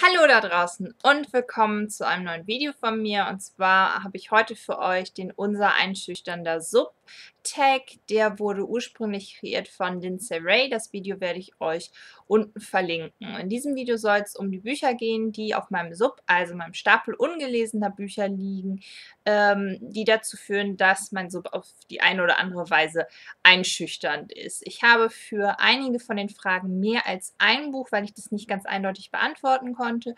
Hallo da draußen und willkommen zu einem neuen Video von mir. Und zwar habe ich heute für euch den Unser einschüchternder Sub Tag. Der wurde ursprünglich kreiert von Lindsay Ray. Das Video werde ich euch unten verlinken. In diesem Video soll es um die Bücher gehen, die auf meinem Sub, also meinem Stapel ungelesener Bücher liegen, ähm, die dazu führen, dass mein Sub auf die eine oder andere Weise einschüchternd ist. Ich habe für einige von den Fragen mehr als ein Buch, weil ich das nicht ganz eindeutig beantworten konnte.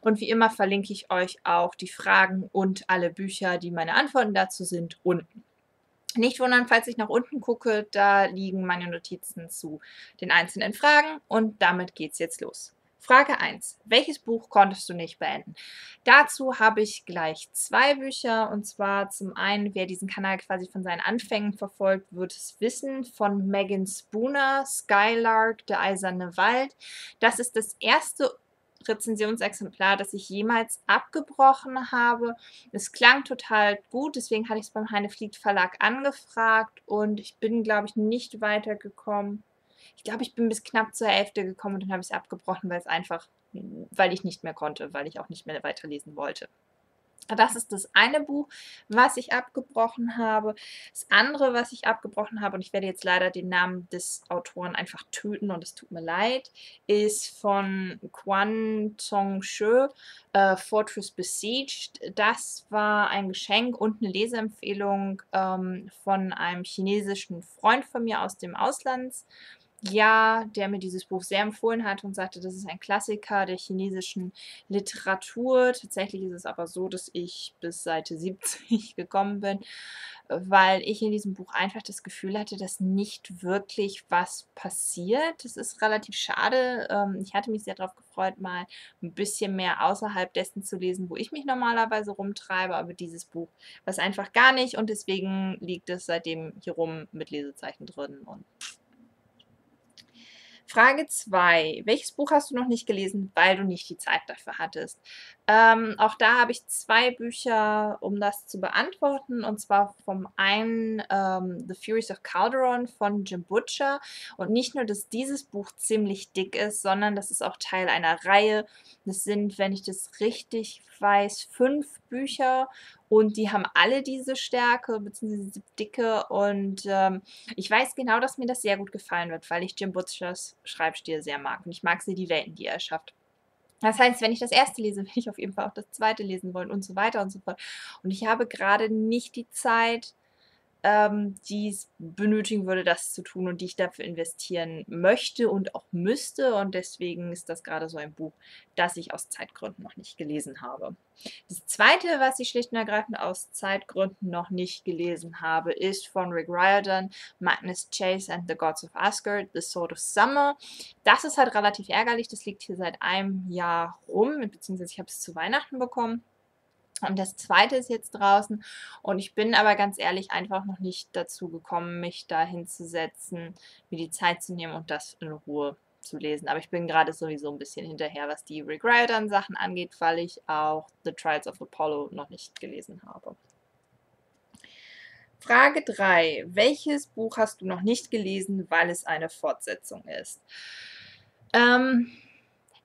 Und wie immer verlinke ich euch auch die Fragen und alle Bücher, die meine Antworten dazu sind, unten. Nicht wundern, falls ich nach unten gucke, da liegen meine Notizen zu den einzelnen Fragen und damit geht's jetzt los. Frage 1. Welches Buch konntest du nicht beenden? Dazu habe ich gleich zwei Bücher und zwar zum einen, wer diesen Kanal quasi von seinen Anfängen verfolgt, wird es wissen, von Megan Spooner, Skylark, Der eiserne Wald. Das ist das erste Rezensionsexemplar, das ich jemals abgebrochen habe. Es klang total gut, deswegen hatte ich es beim Heine Fliegt Verlag angefragt und ich bin, glaube ich, nicht weitergekommen. Ich glaube, ich bin bis knapp zur Hälfte gekommen und dann habe ich es abgebrochen, weil es einfach, weil ich nicht mehr konnte, weil ich auch nicht mehr weiterlesen wollte. Das ist das eine Buch, was ich abgebrochen habe. Das andere, was ich abgebrochen habe, und ich werde jetzt leider den Namen des Autoren einfach töten und es tut mir leid, ist von Quan Zhong-Shi, äh, Fortress Besieged. Das war ein Geschenk und eine Leseempfehlung ähm, von einem chinesischen Freund von mir aus dem Auslands ja, der mir dieses Buch sehr empfohlen hat und sagte, das ist ein Klassiker der chinesischen Literatur. Tatsächlich ist es aber so, dass ich bis Seite 70 gekommen bin, weil ich in diesem Buch einfach das Gefühl hatte, dass nicht wirklich was passiert. Das ist relativ schade. Ähm, ich hatte mich sehr darauf gefreut, mal ein bisschen mehr außerhalb dessen zu lesen, wo ich mich normalerweise rumtreibe, aber dieses Buch was einfach gar nicht und deswegen liegt es seitdem hier rum mit Lesezeichen drin und Frage 2. Welches Buch hast du noch nicht gelesen, weil du nicht die Zeit dafür hattest? Ähm, auch da habe ich zwei Bücher, um das zu beantworten. Und zwar vom einen ähm, The Furies of Calderon von Jim Butcher. Und nicht nur, dass dieses Buch ziemlich dick ist, sondern das ist auch Teil einer Reihe. Das sind, wenn ich das richtig weiß, fünf Bücher und die haben alle diese Stärke bzw. diese Dicke und ähm, ich weiß genau, dass mir das sehr gut gefallen wird, weil ich Jim Butchers Schreibstil sehr mag und ich mag sie die Welten, die er schafft. Das heißt, wenn ich das erste lese, will ich auf jeden Fall auch das zweite lesen wollen und so weiter und so fort. Und ich habe gerade nicht die Zeit, ähm, die es benötigen würde, das zu tun und die ich dafür investieren möchte und auch müsste. Und deswegen ist das gerade so ein Buch, das ich aus Zeitgründen noch nicht gelesen habe. Das zweite, was ich schlicht und ergreifend aus Zeitgründen noch nicht gelesen habe, ist von Rick Riordan, Magnus Chase and the Gods of Asgard, The Sword of Summer. Das ist halt relativ ärgerlich. Das liegt hier seit einem Jahr rum, beziehungsweise ich habe es zu Weihnachten bekommen. Und das zweite ist jetzt draußen. Und ich bin aber ganz ehrlich einfach noch nicht dazu gekommen, mich da hinzusetzen, mir die Zeit zu nehmen und das in Ruhe zu lesen. Aber ich bin gerade sowieso ein bisschen hinterher, was die Riordan Sachen angeht, weil ich auch The Trials of Apollo noch nicht gelesen habe. Frage 3. Welches Buch hast du noch nicht gelesen, weil es eine Fortsetzung ist? Ähm,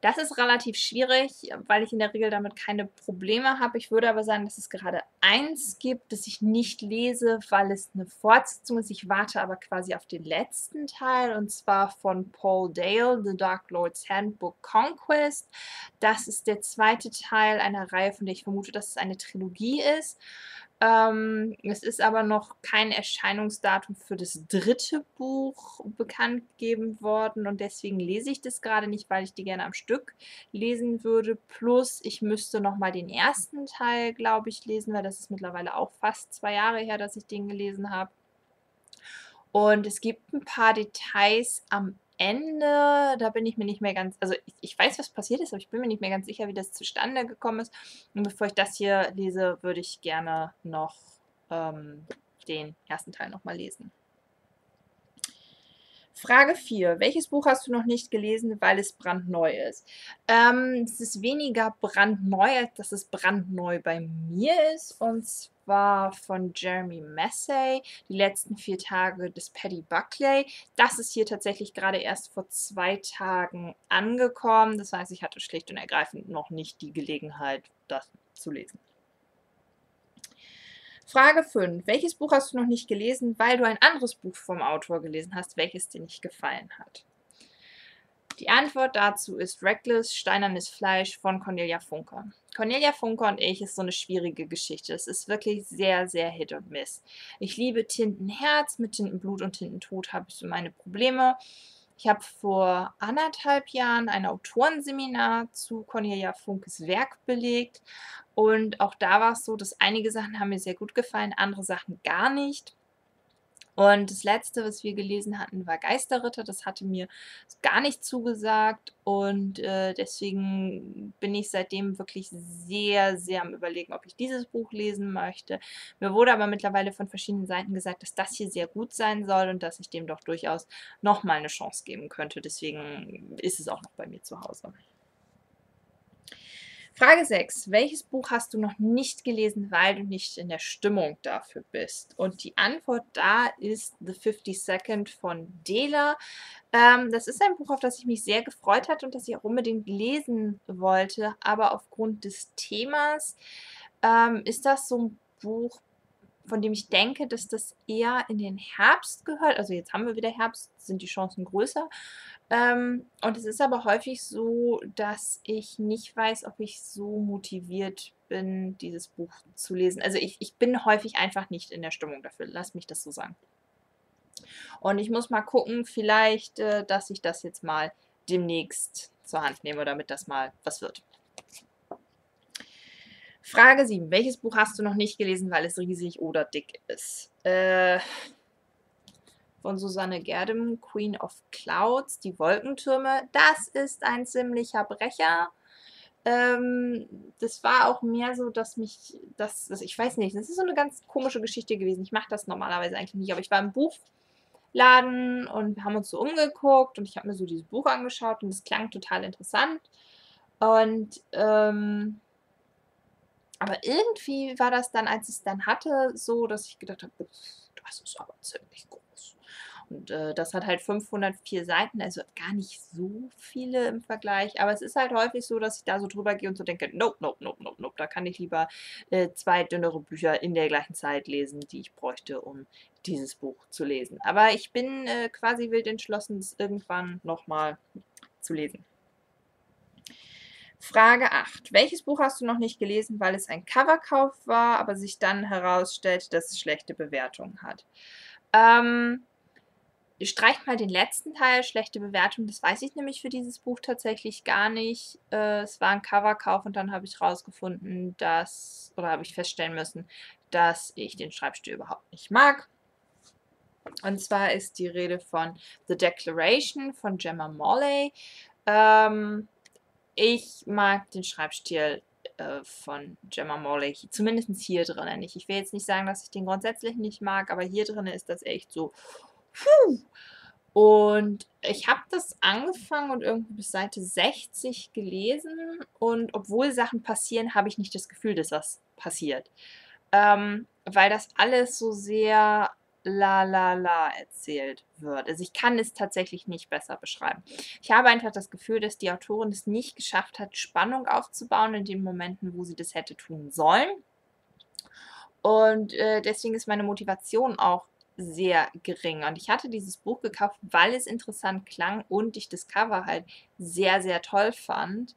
das ist relativ schwierig, weil ich in der Regel damit keine Probleme habe. Ich würde aber sagen, dass es gerade eins gibt, das ich nicht lese, weil es eine Fortsetzung ist. Ich warte aber quasi auf den letzten Teil und zwar von Paul Dale, The Dark Lord's Handbook Conquest. Das ist der zweite Teil einer Reihe, von der ich vermute, dass es eine Trilogie ist. Ähm, es ist aber noch kein Erscheinungsdatum für das dritte Buch bekannt gegeben worden und deswegen lese ich das gerade nicht, weil ich die gerne am Stück lesen würde. Plus, ich müsste noch mal den ersten Teil, glaube ich, lesen, weil das ist mittlerweile auch fast zwei Jahre her, dass ich den gelesen habe. Und es gibt ein paar Details am Ende, da bin ich mir nicht mehr ganz, also ich, ich, weiß, was passiert ist, aber ich bin mir nicht mehr ganz sicher, wie das zustande gekommen ist. Und bevor ich das hier lese, würde ich gerne noch ähm, den ersten Teil nochmal lesen. Frage 4. Welches Buch hast du noch nicht gelesen, weil es brandneu ist? Ähm, es ist weniger brandneu, als dass es brandneu bei mir ist. Und zwar von Jeremy Massey, Die letzten vier Tage des Paddy Buckley. Das ist hier tatsächlich gerade erst vor zwei Tagen angekommen. Das heißt, ich hatte schlicht und ergreifend noch nicht die Gelegenheit, das zu lesen. Frage 5. Welches Buch hast du noch nicht gelesen, weil du ein anderes Buch vom Autor gelesen hast, welches dir nicht gefallen hat? Die Antwort dazu ist Reckless, Steinernes Fleisch von Cornelia Funke. Cornelia Funke und ich ist so eine schwierige Geschichte. Es ist wirklich sehr, sehr Hit und Miss. Ich liebe Tintenherz, mit Tintenblut und Tintentod habe ich so meine Probleme. Ich habe vor anderthalb Jahren ein Autorenseminar zu Cornelia Funkes Werk belegt und auch da war es so, dass einige Sachen haben mir sehr gut gefallen, andere Sachen gar nicht. Und das letzte, was wir gelesen hatten, war Geisterritter. Das hatte mir gar nicht zugesagt und äh, deswegen bin ich seitdem wirklich sehr, sehr am Überlegen, ob ich dieses Buch lesen möchte. Mir wurde aber mittlerweile von verschiedenen Seiten gesagt, dass das hier sehr gut sein soll und dass ich dem doch durchaus nochmal eine Chance geben könnte. Deswegen ist es auch noch bei mir zu Hause. Frage 6. Welches Buch hast du noch nicht gelesen, weil du nicht in der Stimmung dafür bist? Und die Antwort da ist The 52nd von Dela. Ähm, das ist ein Buch, auf das ich mich sehr gefreut hatte und das ich auch unbedingt lesen wollte. Aber aufgrund des Themas ähm, ist das so ein Buch, von dem ich denke, dass das eher in den Herbst gehört. Also jetzt haben wir wieder Herbst, sind die Chancen größer. Ähm, und es ist aber häufig so, dass ich nicht weiß, ob ich so motiviert bin, dieses Buch zu lesen. Also ich, ich bin häufig einfach nicht in der Stimmung dafür. Lass mich das so sagen. Und ich muss mal gucken, vielleicht, äh, dass ich das jetzt mal demnächst zur Hand nehme, damit das mal was wird. Frage 7. Welches Buch hast du noch nicht gelesen, weil es riesig oder dick ist? Äh, von Susanne Gerdem, Queen of Clouds, die Wolkentürme. Das ist ein ziemlicher Brecher. Ähm, das war auch mehr so, dass mich, das, das, ich weiß nicht, das ist so eine ganz komische Geschichte gewesen. Ich mache das normalerweise eigentlich nicht, aber ich war im Buchladen und haben uns so umgeguckt und ich habe mir so dieses Buch angeschaut und es klang total interessant. Und ähm, aber irgendwie war das dann, als ich es dann hatte, so, dass ich gedacht habe, das ist aber ziemlich groß. Und äh, das hat halt 504 Seiten, also gar nicht so viele im Vergleich. Aber es ist halt häufig so, dass ich da so drüber gehe und so denke, nope, nope, nope, nope, nope. Da kann ich lieber äh, zwei dünnere Bücher in der gleichen Zeit lesen, die ich bräuchte, um dieses Buch zu lesen. Aber ich bin äh, quasi wild entschlossen, es irgendwann nochmal zu lesen. Frage 8. Welches Buch hast du noch nicht gelesen, weil es ein Coverkauf war, aber sich dann herausstellt, dass es schlechte Bewertungen hat? Ähm, streicht mal den letzten Teil, schlechte Bewertung. Das weiß ich nämlich für dieses Buch tatsächlich gar nicht. Äh, es war ein Coverkauf und dann habe ich rausgefunden, dass, oder habe ich feststellen müssen, dass ich den Schreibstil überhaupt nicht mag. Und zwar ist die Rede von The Declaration von Gemma Morley. Ähm, ich mag den Schreibstil äh, von Gemma Morley, zumindest hier drin nicht. Ich will jetzt nicht sagen, dass ich den grundsätzlich nicht mag, aber hier drin ist das echt so Puh. Und ich habe das angefangen und irgendwie bis Seite 60 gelesen. Und obwohl Sachen passieren, habe ich nicht das Gefühl, dass das passiert. Ähm, weil das alles so sehr la la la erzählt wird. Also ich kann es tatsächlich nicht besser beschreiben. Ich habe einfach das Gefühl, dass die Autorin es nicht geschafft hat, Spannung aufzubauen in den Momenten, wo sie das hätte tun sollen. Und äh, deswegen ist meine Motivation auch sehr gering. Und ich hatte dieses Buch gekauft, weil es interessant klang und ich das Cover halt sehr, sehr toll fand.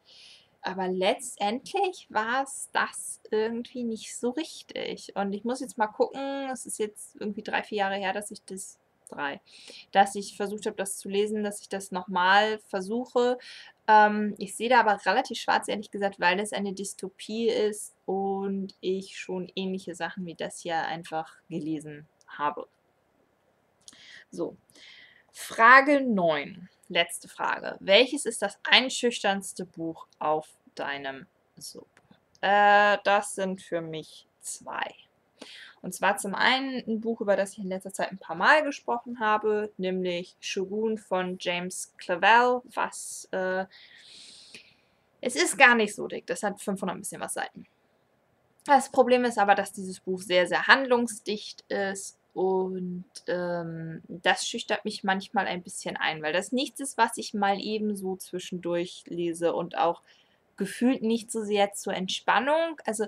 Aber letztendlich war es das irgendwie nicht so richtig. Und ich muss jetzt mal gucken, es ist jetzt irgendwie drei, vier Jahre her, dass ich das, drei, dass ich versucht habe, das zu lesen, dass ich das nochmal versuche. Ähm, ich sehe da aber relativ schwarz, ehrlich gesagt, weil es eine Dystopie ist und ich schon ähnliche Sachen wie das hier einfach gelesen habe. So. Frage 9. Letzte Frage. Welches ist das einschüchternste Buch auf deinem Sub? Äh, das sind für mich zwei. Und zwar zum einen ein Buch, über das ich in letzter Zeit ein paar Mal gesprochen habe, nämlich Shogun von James Clavell, was äh, es ist gar nicht so dick. Das hat 500 ein bisschen was Seiten. Das Problem ist aber, dass dieses Buch sehr, sehr handlungsdicht ist und ähm, das schüchtert mich manchmal ein bisschen ein, weil das nichts ist, was ich mal eben so zwischendurch lese und auch gefühlt nicht so sehr zur Entspannung. Also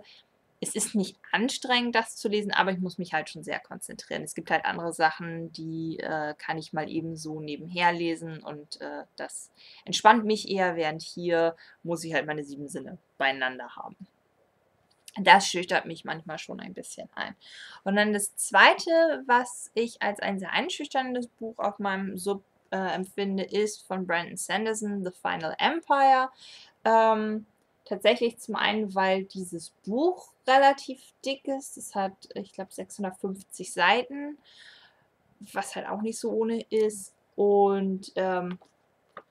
es ist nicht anstrengend, das zu lesen, aber ich muss mich halt schon sehr konzentrieren. Es gibt halt andere Sachen, die äh, kann ich mal eben so nebenher lesen und äh, das entspannt mich eher, während hier muss ich halt meine sieben Sinne beieinander haben. Das schüchtert mich manchmal schon ein bisschen ein. Und dann das Zweite, was ich als ein sehr einschüchterndes Buch auf meinem Sub äh, empfinde, ist von Brandon Sanderson, The Final Empire. Ähm, Tatsächlich zum einen, weil dieses Buch relativ dick ist. Es hat, ich glaube, 650 Seiten, was halt auch nicht so ohne ist. Und ähm,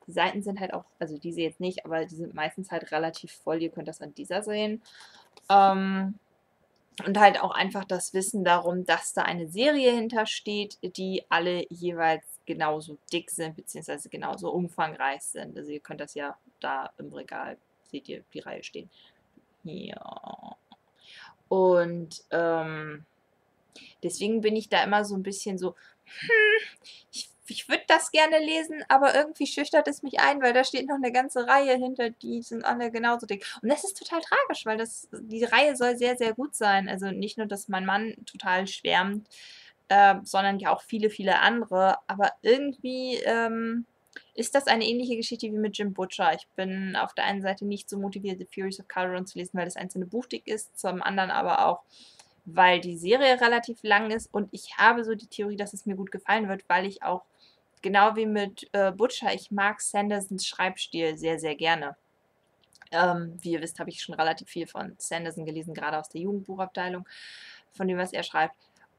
die Seiten sind halt auch, also diese jetzt nicht, aber die sind meistens halt relativ voll. Ihr könnt das an dieser sehen. Ähm, und halt auch einfach das Wissen darum, dass da eine Serie hintersteht, die alle jeweils genauso dick sind, beziehungsweise genauso umfangreich sind. Also ihr könnt das ja da im Regal seht ihr die Reihe stehen. Ja. Und ähm, deswegen bin ich da immer so ein bisschen so, hm, ich, ich würde das gerne lesen, aber irgendwie schüchtert es mich ein, weil da steht noch eine ganze Reihe hinter, die sind alle genauso dick. Und das ist total tragisch, weil das, die Reihe soll sehr, sehr gut sein. Also nicht nur, dass mein Mann total schwärmt, äh, sondern ja auch viele, viele andere. Aber irgendwie ähm, ist das eine ähnliche Geschichte wie mit Jim Butcher. Ich bin auf der einen Seite nicht so motiviert, The Furies of Calderon zu lesen, weil das einzelne Buch dick ist, zum anderen aber auch, weil die Serie relativ lang ist und ich habe so die Theorie, dass es mir gut gefallen wird, weil ich auch, genau wie mit äh, Butcher, ich mag Sandersons Schreibstil sehr, sehr gerne. Ähm, wie ihr wisst, habe ich schon relativ viel von Sanderson gelesen, gerade aus der Jugendbuchabteilung, von dem, was er schreibt.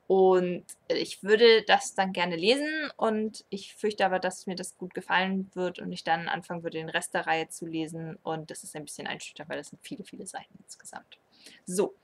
Und ich würde das dann gerne lesen und ich fürchte aber, dass mir das gut gefallen wird und ich dann anfangen würde, den Rest der Reihe zu lesen. Und das ist ein bisschen einschüchternd, weil das sind viele, viele Seiten insgesamt. So,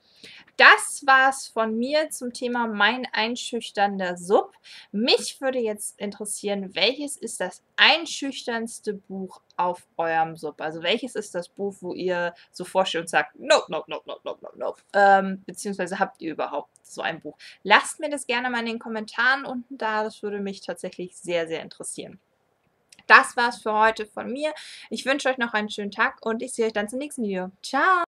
das war's von mir zum Thema mein einschüchternder Sub. Mich würde jetzt interessieren, welches ist das einschüchternste Buch auf eurem Sub? Also welches ist das Buch, wo ihr so vorstellt und sagt, nope, nope, nope, nope, nope, nope, nope. Ähm, beziehungsweise habt ihr überhaupt so ein Buch? Lasst mir das gerne mal in den Kommentaren unten da. Das würde mich tatsächlich sehr, sehr interessieren. Das war's für heute von mir. Ich wünsche euch noch einen schönen Tag und ich sehe euch dann zum nächsten Video. Ciao!